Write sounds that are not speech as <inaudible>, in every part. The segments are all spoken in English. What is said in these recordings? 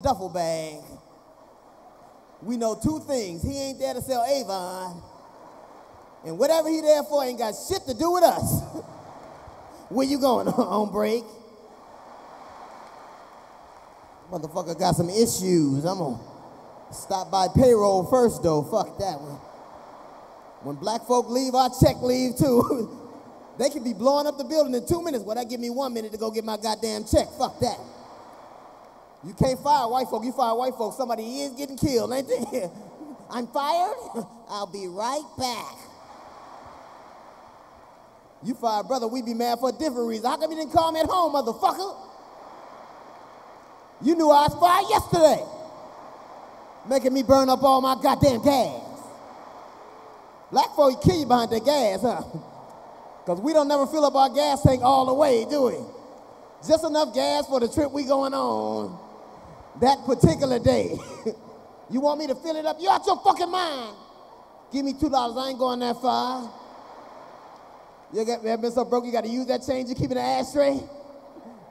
duffel bag. We know two things. He ain't there to sell Avon. And whatever he there for ain't got shit to do with us. <laughs> Where you going? <laughs> On break? Motherfucker got some issues. I'm gonna stop by payroll first though. Fuck that one. When black folk leave, our check leave too. <laughs> they could be blowing up the building in two minutes. Well, that give me one minute to go get my goddamn check. Fuck that. You can't fire white folk. You fire white folk, somebody is getting killed, ain't they? <laughs> I'm fired. <laughs> I'll be right back. You fired brother, we be mad for a different reason. How come you didn't call me at home, motherfucker? You knew I was fired yesterday. Making me burn up all my goddamn gas. Black folk kill you behind that gas, huh? <laughs> Because we don't never fill up our gas tank all the way, do we? Just enough gas for the trip we going on that particular day. <laughs> you want me to fill it up? You out your fucking mind. Give me two dollars. I ain't going that far. You got ever been so broke you got to use that change you keep in the ashtray?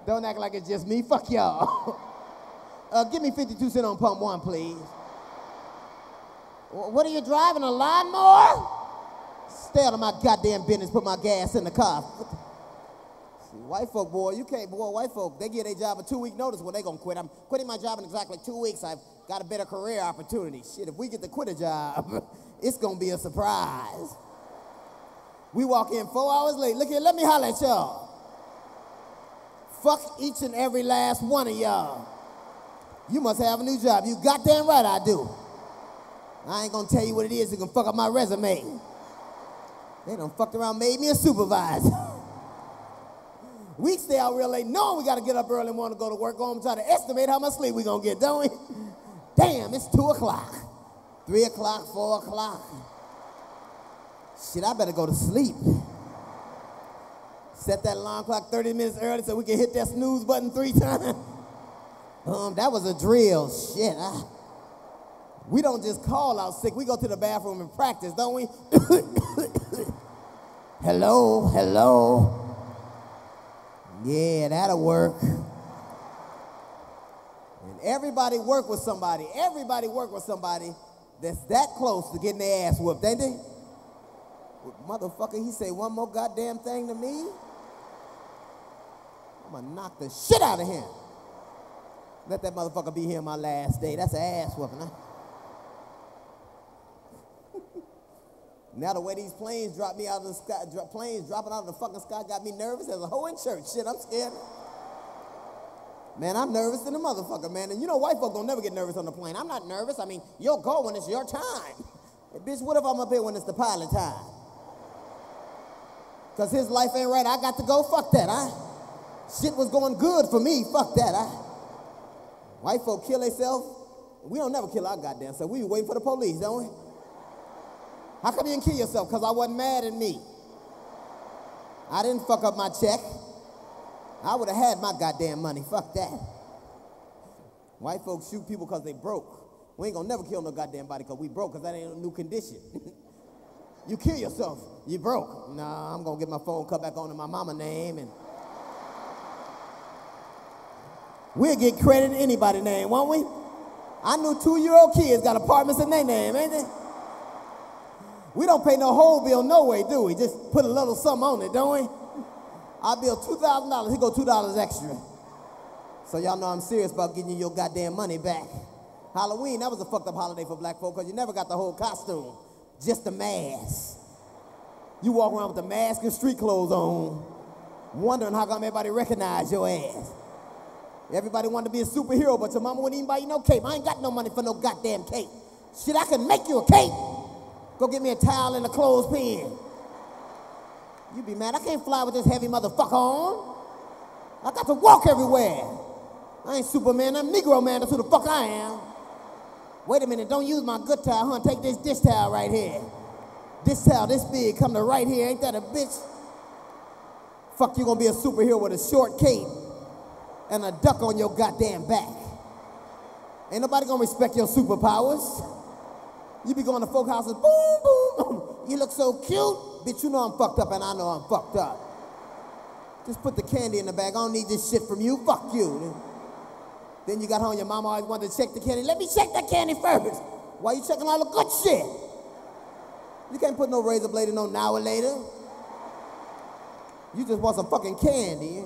Don't act like it's just me. Fuck y'all. <laughs> uh, give me 52 cents on pump one, please. What are you driving, a lawnmower? Stay out of my goddamn business, put my gas in the car. White folk, boy, you can't, boy, white folk, they get their job a two week notice when they gonna quit. I'm quitting my job in exactly two weeks. I've got a better career opportunity. Shit, if we get to quit a job, <laughs> it's gonna be a surprise. We walk in four hours late. Look here, let me holler at y'all. Fuck each and every last one of y'all. You must have a new job. You goddamn right I do. I ain't gonna tell you what it is. You can fuck up my resume. They done fucked around, made me a supervisor. <laughs> we stay out real late, knowing we gotta get up early and want to go to work, go home and try to estimate how much sleep we gonna get, don't we? <laughs> Damn, it's two o'clock. Three o'clock, four o'clock. Shit, I better go to sleep. Set that alarm clock 30 minutes early so we can hit that snooze button three <laughs> times. Um, that was a drill. Shit. I, we don't just call out sick. We go to the bathroom and practice, don't we? <coughs> hello, hello. Yeah, that'll work. And everybody work with somebody. Everybody work with somebody that's that close to getting their ass whooped, ain't they? Motherfucker, he say one more goddamn thing to me. I'm gonna knock the shit out of him. Let that motherfucker be here my last day. That's an ass whooping, huh? Now the way these planes drop me out of the sky, planes dropping out of the fucking sky got me nervous as a hoe in church. Shit, I'm scared. Man, I'm nervous than a motherfucker, man. And you know white folk don't never get nervous on the plane. I'm not nervous. I mean, you'll go when it's your time. <laughs> Hey, bitch, what if I'm up here when it's the pilot time? Because his life ain't right. I got to go. Fuck that. I, shit was going good for me. Fuck that. I, white folk kill themselves. We don't never kill our goddamn self. We be waiting for the police, don't we? How come you didn't kill yourself? Because I wasn't mad at me. I didn't fuck up my check. I would have had my goddamn money. Fuck that. White folks shoot people because they broke. We ain't gonna never kill no goddamn body because we broke because that ain't a new condition. <laughs> you kill yourself, you broke. Nah, I'm gonna get my phone cut back on to my mama name and we'll get credit in anybody's name, won't we? I knew two-year-old kids got apartments in their name, ain't they? We don't pay no whole bill no way, do we? Just put a little something on it, don't we? I bill $2,000, he go $2 extra. So y'all know I'm serious about getting you your goddamn money back. Halloween, that was a fucked up holiday for black folk because you never got the whole costume, just the mask. You walk around with the mask and street clothes on, wondering how come everybody recognize your ass. Everybody wanted to be a superhero, but your mama wouldn't even buy you no cape. I ain't got no money for no goddamn cape. Shit, I can make you a cape. Go get me a towel and a clothespin. You be mad. I can't fly with this heavy motherfucker on. I got to walk everywhere. I ain't Superman. I'm Negro man. That's who the fuck I am. Wait a minute. Don't use my good towel, huh? Take this dish towel right here. This towel, this big, come to right here. Ain't that a bitch? Fuck, you gonna be a superhero with a short cape and a duck on your goddamn back. Ain't nobody gonna respect your superpowers. You be going to folk houses, boom, boom. boom. you look so cute. Bitch, you know I'm fucked up and I know I'm fucked up. Just put the candy in the bag. I don't need this shit from you. Fuck you. Then you got home, your mama always wanted to check the candy. Let me check that candy first. Why you checking all the good shit? You can't put no razor blade in no Now and Later. You just want some fucking candy.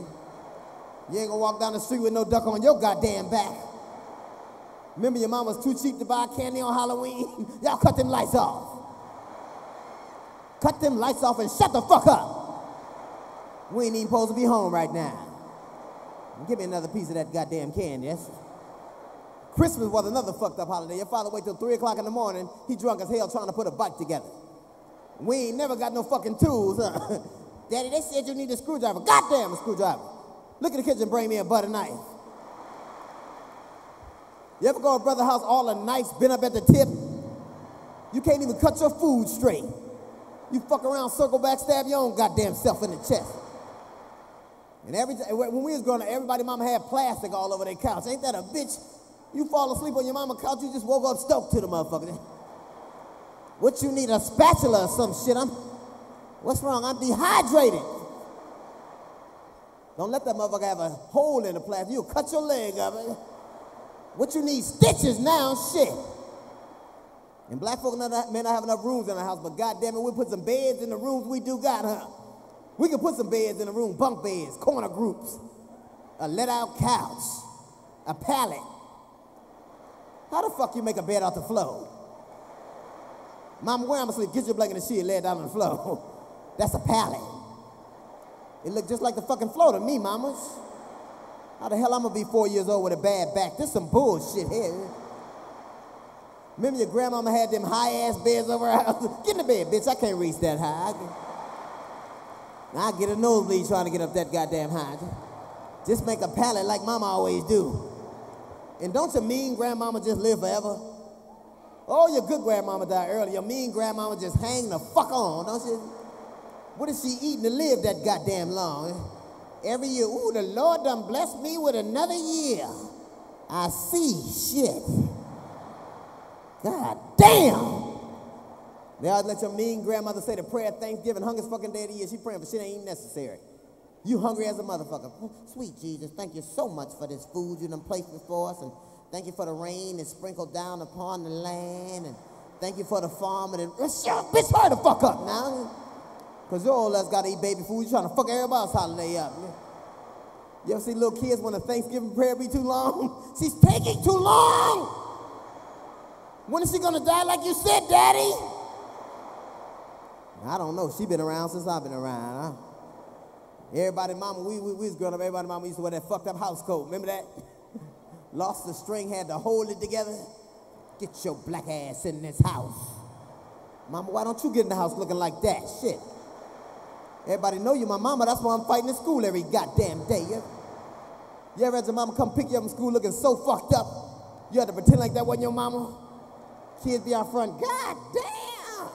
You ain't gonna walk down the street with no duck on your goddamn back. Remember your mom was too cheap to buy candy on Halloween? <laughs> Y'all cut them lights off. Cut them lights off and shut the fuck up. We ain't even supposed to be home right now. Give me another piece of that goddamn candy. That's Christmas was another fucked up holiday. Your father wait till 3 o'clock in the morning. He drunk as hell trying to put a bike together. We ain't never got no fucking tools. Huh? <laughs> Daddy, they said you need a screwdriver. Goddamn a screwdriver. Look in the kitchen, bring me a butter knife. You ever go to brother's house, all the nights, been up at the tip? You can't even cut your food straight. You fuck around, circle back, stab your own goddamn self in the chest. And every time, when we was growing up, everybody mama had plastic all over their couch. Ain't that a bitch? You fall asleep on your mama couch, you just woke up stoked to the motherfucker. What you need, a spatula or some shit? I'm, what's wrong? I'm dehydrated. Don't let that motherfucker have a hole in the plastic. You'll cut your leg up. What you need, stitches now, shit. And black folk may not have enough rooms in the house, but goddamn it, we put some beds in the rooms we do got, huh? We can put some beds in the room, bunk beds, corner groups, a let out couch, a pallet. How the fuck you make a bed off the floor? Mama, where I'm asleep, get your blanket and shit, lay it down on the floor. <laughs> That's a pallet. It look just like the fucking floor to me, mamas. How the hell I'm gonna be four years old with a bad back? This some bullshit here. Remember your grandmama had them high ass beds over her house? <laughs> Get in the bed, bitch. I can't reach that high. I get a nosebleed trying to get up that goddamn high. Just make a pallet like mama always do. And don't your mean grandmama just live forever? Oh, your good grandmama died early. Your mean grandmama just hang the fuck on, don't you? What is she eating to live that goddamn long? Every year, ooh, the Lord done blessed me with another year. I see shit. God damn. They always let your mean grandmother say the prayer of Thanksgiving, hungest fucking day of the year. She praying for shit ain't necessary. You hungry as a motherfucker. Oh, sweet Jesus, thank you so much for this food you done placed before us, and thank you for the rain that sprinkled down upon the land, and thank you for the farm. And the, shut up, bitch, hurry the fuck up now. Because your old ass got to eat baby food. You trying to fuck everybody's holiday up. You ever see little kids when the Thanksgiving prayer be too long? <laughs> She's taking too long. When is she going to die like you said, Daddy? I don't know. She been around since I've been around. Huh? Everybody, mama, we, we, we was growing up, everybody, mama used to wear that fucked up house coat. Remember that? <laughs> Lost the string, had to hold it together. Get your black ass in this house. Mama, why don't you get in the house looking like that? Shit. Everybody know you my mama. That's why I'm fighting in school every goddamn day. Ever, you ever had your mama come pick you up in school looking so fucked up? You had to pretend like that wasn't your mama? Kids be out front, God damn.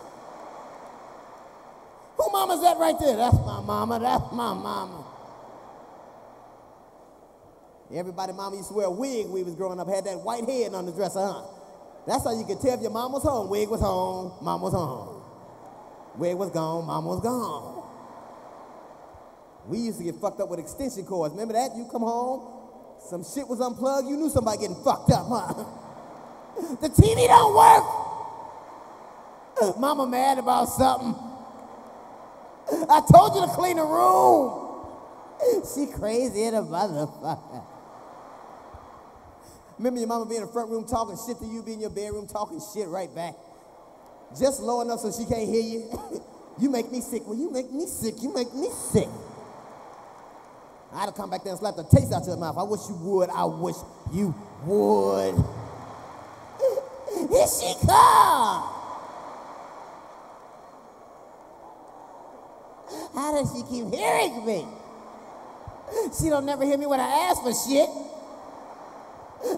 Who mama's that right there? That's my mama. That's my mama. Everybody mama used to wear a wig we was growing up, had that white head on the dresser, huh? That's how you could tell if your mom was home. Wig was home, mom was home. Wig was gone, mom was gone. We used to get fucked up with extension cords. Remember that? You come home, some shit was unplugged, you knew somebody getting fucked up, huh? <laughs> the TV don't work. <laughs> Mama mad about something. <laughs> I told you to clean the room. She crazy in a motherfucker. Remember your mama being in the front room talking shit to you, be in your bedroom talking shit right back. Just low enough so she can't hear you. you make me sick. Well, you make me sick. You make me sick. I'd have come back there and slapped the taste out your mouth. I wish you would. I wish you would. Here she come. How does she keep hearing me? She don't never hear me when I ask for shit.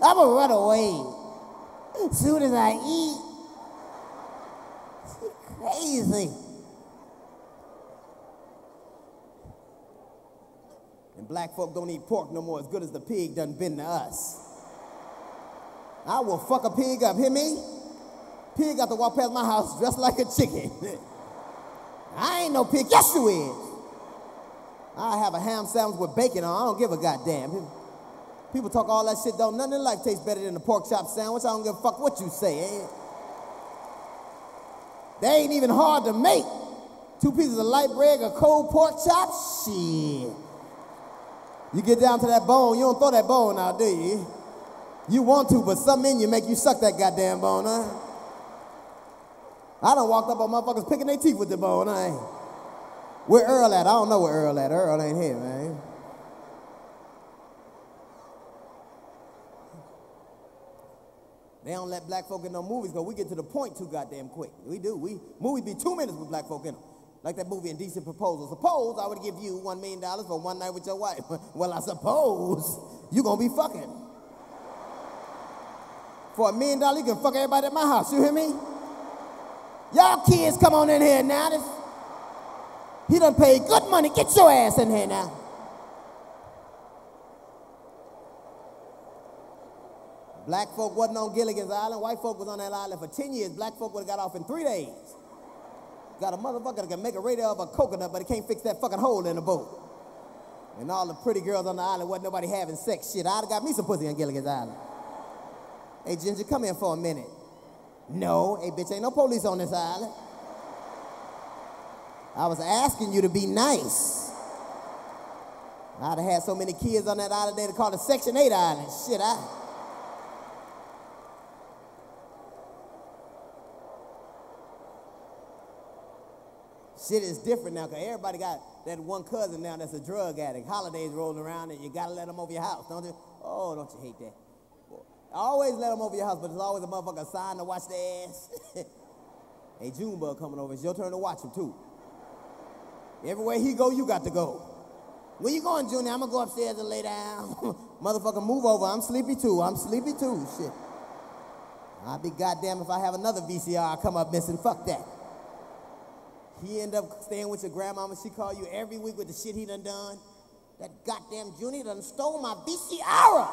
I'ma run away. Soon as I eat. She crazy. Black folk don't eat pork no more as good as the pig done been to us. I will fuck a pig up, hear me? Pig got to walk past my house dressed <laughs> like a chicken. I ain't no pig. Yes, you is. I have a ham sandwich with bacon on. I don't give a goddamn. People talk all that shit, don't nothing in life tastes better than a pork chop sandwich. I don't give a fuck what you say. Eh? They ain't even hard to make. Two pieces of light bread, a cold pork chop, shit. You get down to that bone, you don't throw that bone out, do you? You want to, but something in you make you suck that goddamn bone, huh? I done walked up on motherfuckers picking their teeth with the bone, huh? Where Earl at? I don't know where Earl at. Earl ain't here, man. They don't let black folk in no movies because we get to the point too goddamn quick. We do. We movies be two minutes with black folk in them. Like that movie Indecent Proposal. Suppose I would give you one million dollars for one night with your wife. <laughs> well, I suppose you're gonna be fucking. For a million dollars, you can fuck everybody at my house. You hear me? Y'all kids, come on in here now. This, he done paid good money. Get your ass in here now. Black folk wasn't on Gilligan's Island. White folk was on that island for 10 years. Black folk would have got off in three days. Got a motherfucker that can make a radio of a coconut, but he can't fix that fucking hole in the boat. And all the pretty girls on the island wasn't nobody having sex. Shit, I'd have got me some pussy on Gilligan's Island. Hey, Ginger, come in for a minute. No, hey, bitch, ain't no police on this island. I was asking you to be nice. I'd have had so many kids on that island, they'd called it Section 8 Island. Shit, I. Shit is different now because everybody got that one cousin now that's a drug addict. Holidays rolling around and you got to let them over your house, don't you? Oh, don't you hate that? I always let them over your house, but there's always a motherfucker assigned to watch their ass. <laughs> hey, Junebug coming over. It's your turn to watch him, too. Everywhere he go, you got to go. Where you going, Junior? I'm going to go upstairs and lay down. <laughs> Motherfucker, move over. I'm sleepy, too. I'm sleepy, too. Shit. I'll be goddamn if I have another VCR I come up missing. Fuck that. He end up staying with your grandmama. She call you every week with the shit he done done. That goddamn Junior done stole my VCR.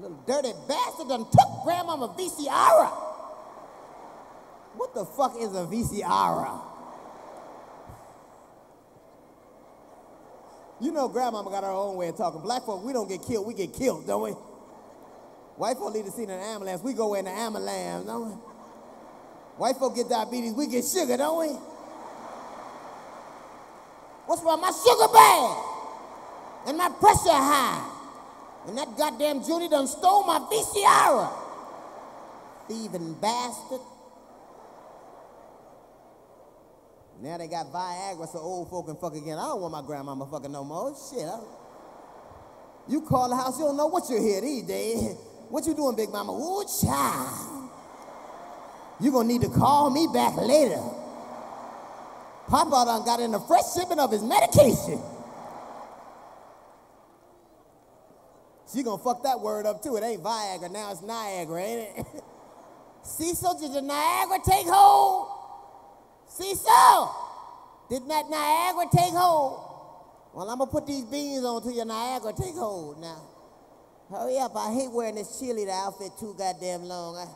Little dirty bastard done took grandmama VCR. What the fuck is a VCR? You know grandmama got her own way of talking. Black folk, we don't get killed, we get killed, don't we? White folk leave the scene in an ambulance, we go in the ambulance, don't we? White folk get diabetes, we get sugar, don't we? What's wrong? My sugar bad and my pressure high. And that goddamn Judy done stole my VCR. Thieving bastard. Now they got Viagra so old folk can fuck again. I don't want my grandmama fucking no more. Shit. I... You call the house, you don't know what you're here these days. What you doing, big mama? Ooh, child. You're going to need to call me back later. Papa done got in the fresh shipment of his medication. She gonna fuck that word up too. It ain't Viagra, now it's Niagara, ain't it? <laughs> Cecil, did the Niagara take hold? Cecil, did that Niagara take hold? Well, I'm gonna put these beans on till your Niagara take hold now. Hurry up, I hate wearing this cheerleader outfit too goddamn long. I,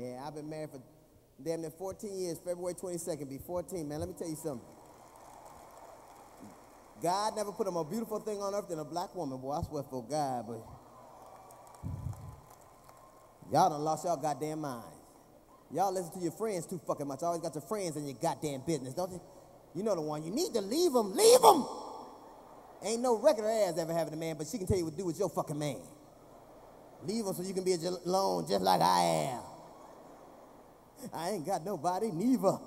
Yeah, I've been married for damn near 14 years. February 22nd, be 14, man. Let me tell you something. God never put a more beautiful thing on earth than a black woman. Boy, I swear for God, but y'all done lost y'all goddamn minds. Y'all listen to your friends too fucking much. Always got your friends in your goddamn business, don't you? You know the one. You need to leave them. Leave them. Ain't no record ass ever having a man, but she can tell you what to do with your fucking man. Leave him so you can be alone just like I am. I ain't got nobody, neither.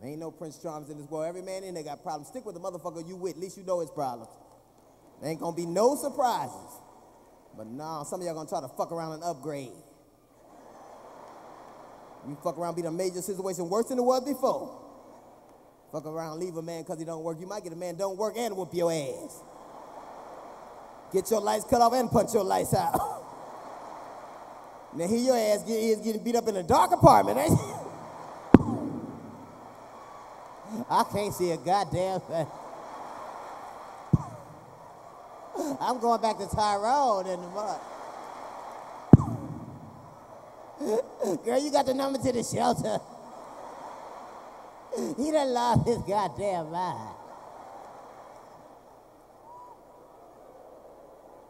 There Ain't no Prince Charms in this world. Every man in there got problems. Stick with the motherfucker you with. At least you know his problems. There ain't gonna be no surprises. But nah, some of y'all gonna try to fuck around and upgrade. You fuck around, be the major situation worse than it was before. Fuck around, leave a man because he don't work. You might get a man don't work and whoop your ass. Get your lights cut off and punch your lights out. <laughs> Now here your ass get, is getting beat up in a dark apartment, ain't? <laughs> I can't see a goddamn thing. <laughs> I'm going back to Tyrone in the mud. <laughs> Girl, you got the number to the shelter. he done lost his goddamn mind.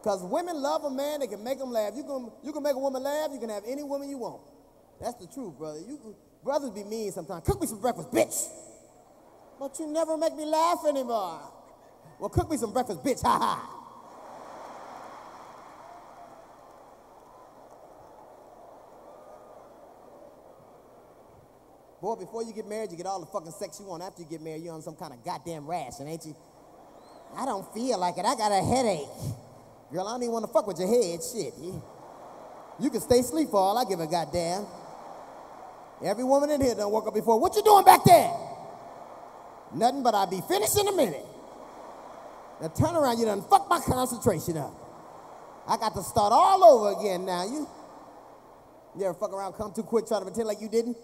Because women love a man that can make them laugh. You can, you can make a woman laugh, you can have any woman you want. That's the truth, brother. You, brothers be mean sometimes. Cook me some breakfast, bitch. But you never make me laugh anymore. Well, cook me some breakfast, bitch. Ha ha. Boy, before you get married, you get all the fucking sex you want. After you get married, you're on some kind of goddamn ration, ain't you? I don't feel like it. I got a headache. Girl, I don't even want to fuck with your head. Shit. You can stay asleep for all I give a goddamn. Every woman in here done woke up before. What you doing back there? Nothing but I'll be finished in a minute. Now turn around, you done fuck my concentration up. I got to start all over again now. You, you ever fuck around, come too quick, try to pretend like you didn't?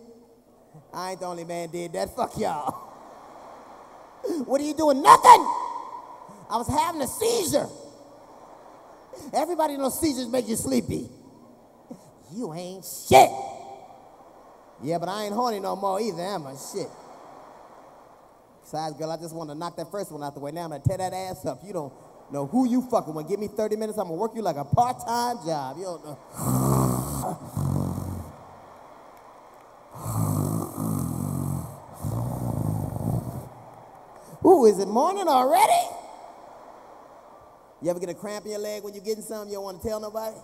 I ain't the only man did that. Fuck y'all. <laughs> What are you doing? Nothing. I was having a seizure. Everybody knows seizures make you sleepy. You ain't shit. Yeah, but I ain't horny no more either, am I? Shit. Besides, girl, I just want to knock that first one out the way. Now I'm gonna tear that ass up. You don't know who you fucking with. Give me 30 minutes, I'm gonna work you like a part-time job. You don't know. Ooh, is it morning already? You ever get a cramp in your leg when you're getting something you don't want to tell nobody?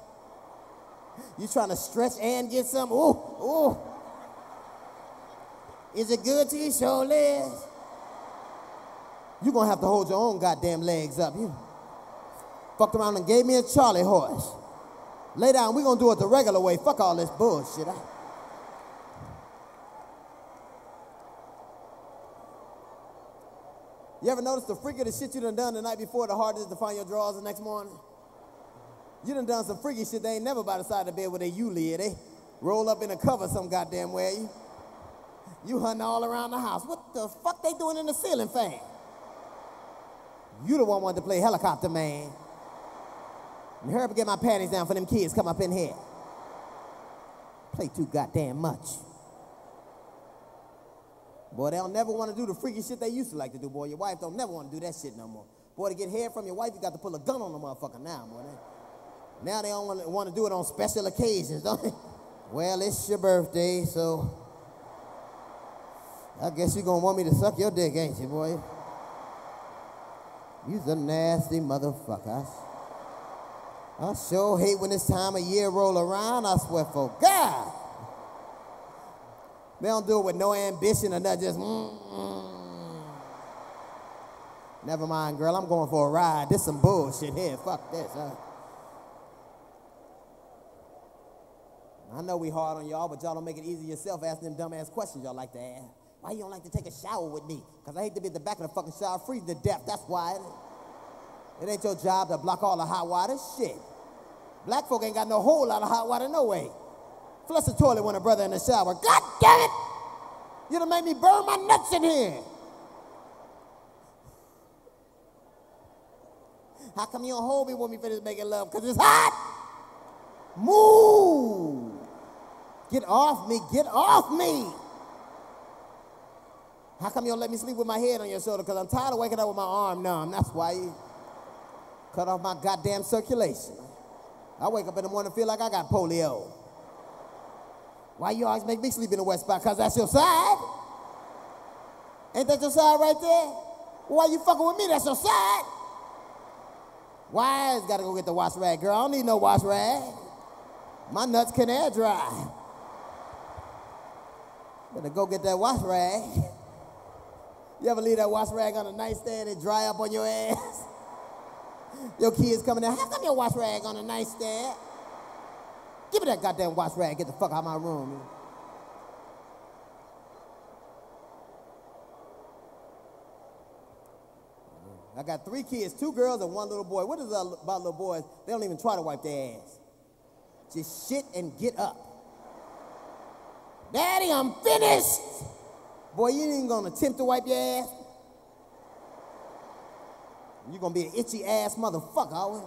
You trying to stretch and get some? Ooh, ooh. Is it good to you, legs? You're gonna have to hold your own goddamn legs up. You fucked around and gave me a Charlie horse. Lay down, we're gonna do it the regular way. Fuck all this bullshit. I, You ever notice the freakier the shit you done done the night before, the hardest to find your drawers the next morning? You done done some freaky shit they ain't never by the side of the bed where they you live. They roll up in a cover some goddamn way. You, you hunting all around the house. What the fuck they doing in the ceiling fan? You the one wanted to play helicopter man. And hurry up and get my panties down for them kids come up in here. Play too goddamn much. Boy, they don't never want to do the freaky shit they used to like to do, boy. Your wife don't never want to do that shit no more. Boy, to get hair from your wife, you got to pull a gun on the motherfucker now, boy. Now they don't want to, do it on special occasions, don't they? <laughs> Well, it's your birthday, so I guess you're going to want me to suck your dick, ain't you, boy? You's a nasty motherfucker. I sure hate when this time of year roll around, I swear for God. They don't do it with no ambition or nothing, just mm-mm. Never mind, girl, I'm going for a ride. This some bullshit here. Fuck this, huh? I know we hard on y'all, but y'all don't make it easy yourself asking them dumbass questions y'all like to ask. Why you don't like to take a shower with me? Because I hate to be at the back of the fucking shower freezing to death. That's why. It ain't your job to block all the hot water. Shit. Black folk ain't got no whole lot of hot water no way. Flush the toilet when a brother in the shower. God damn it! You done made me burn my nuts in here. How come you don't hold me when we finish making love? Because it's hot. Move. Get off me. Get off me. How come you don't let me sleep with my head on your shoulder? Because I'm tired of waking up with my arm numb. That's why you cut off my goddamn circulation. I wake up in the morning and feel like I got polio. Why you always make me sleep in the west spot? Because that's your side. Ain't that your side right there? Why you fucking with me? That's your side. Wise gotta go get the wash rag, girl. I don't need no wash rag. My nuts can air dry. Better go get that wash rag. You ever leave that wash rag on the nightstand and dry up on your ass? <laughs> Your kids coming in, how come your wash rag on the nightstand? Give me that goddamn wash rag. Get the fuck out of my room. I got three kids, two girls and one little boy. What is it about little boys? They don't even try to wipe their ass. Just shit and get up. Daddy, I'm finished. Boy, you ain't gonna attempt to wipe your ass. You're gonna be an itchy ass motherfucker. I always,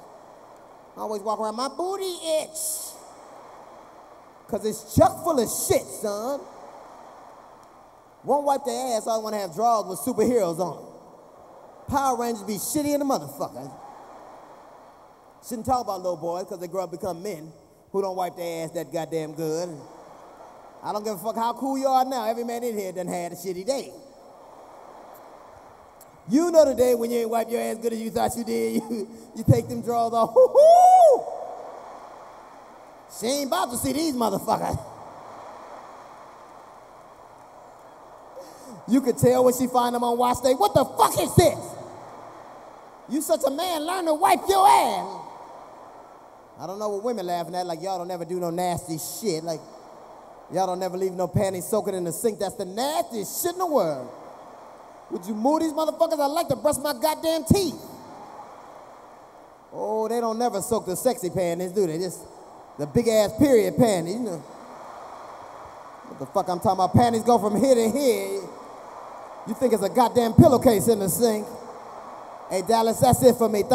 I always walk around, my booty itch. Cause it's chock full of shit, son. Won't wipe their ass, all want to have drawers with superheroes on. Power Rangers be shitty in the motherfucker. Shouldn't talk about little boys because they grow up become men who don't wipe their ass that goddamn good. I don't give a fuck how cool you are now. Every man in here done had a shitty day. You know the day when you ain't wipe your ass good as you thought you did. <laughs> You, you take them drawers off. <laughs> Woo-hoo! She ain't about to see these motherfuckers. You could tell when she find them on watch day. What the fuck is this? You such a man, learn to wipe your ass. I don't know what women laughing at, like y'all don't ever do no nasty shit. Like y'all don't never leave no panties soaking in the sink. That's the nastiest shit in the world. Would you move these motherfuckers? I like to brush my goddamn teeth. Oh, they don't never soak the sexy panties, do they? Just the big ass period panties, you know. What the fuck I'm talking about? Panties go from here to here. You think it's a goddamn pillowcase in the sink. Hey, Dallas, that's it for me. Thank